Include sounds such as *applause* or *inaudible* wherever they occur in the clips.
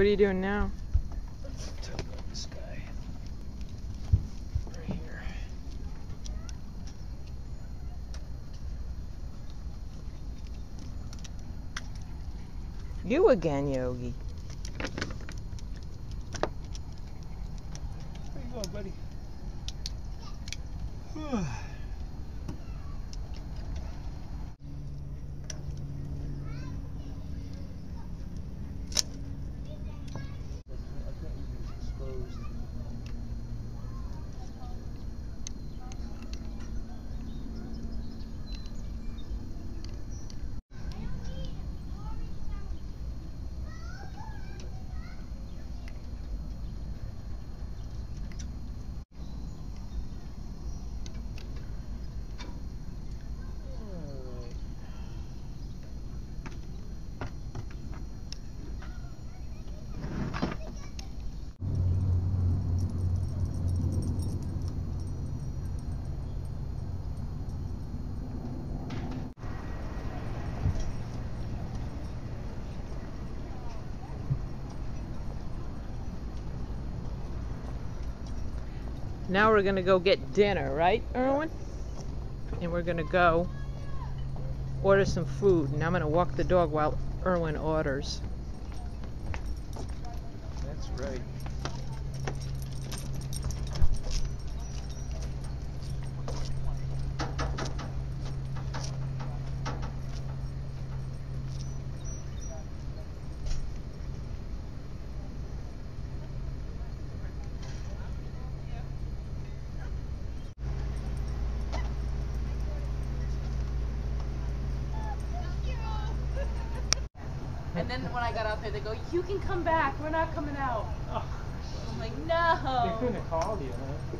What are you doing now? This guy. Right here. You again, Yogi. Where you going, buddy? *sighs* Now we're gonna go get dinner, right, Erwin? And we're gonna go order some food. And I'm gonna walk the dog while Erwin orders. That's right. And then when I got out there, they go, "You can come back. We're not coming out." I'm like, "No." They couldn't have called you, huh?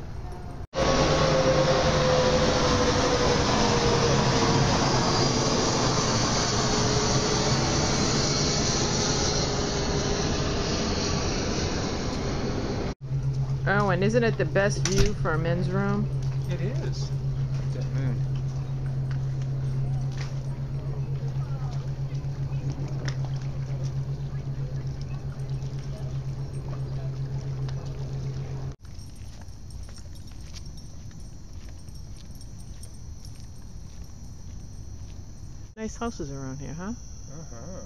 Oh, Erwin, isn't it the best view for a men's room? It is. That moon. Nice houses around here, huh? Uh-huh.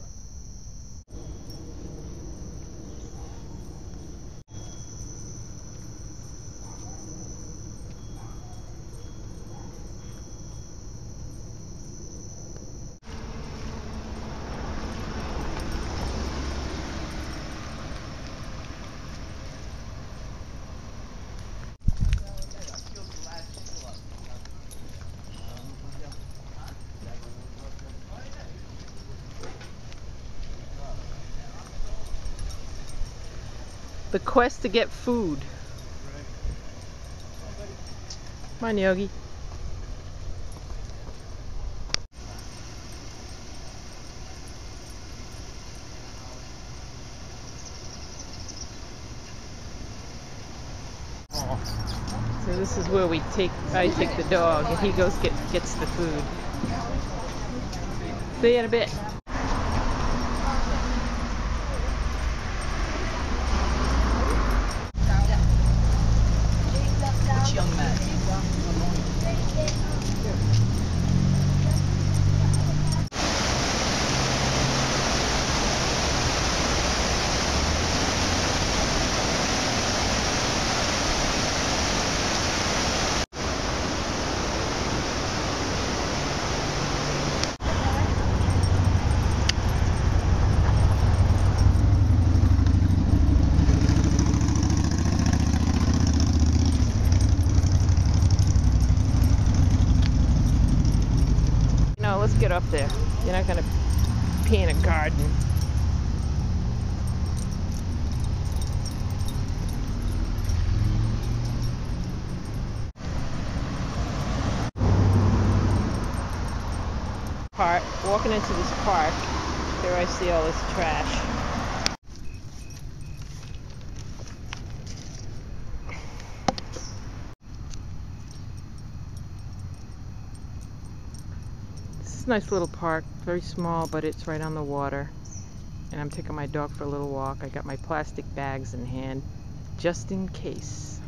The quest to get food. Come on, Yogi. So this is where we take I take the dog and he goes get gets the food. See you in a bit. Get up there. You're not gonna pee in a garden. Park, walking into this park, here I see all this trash. Is a nice little park, very small, but it's right on the water. And I'm taking my dog for a little walk. I got my plastic bags in hand just in case.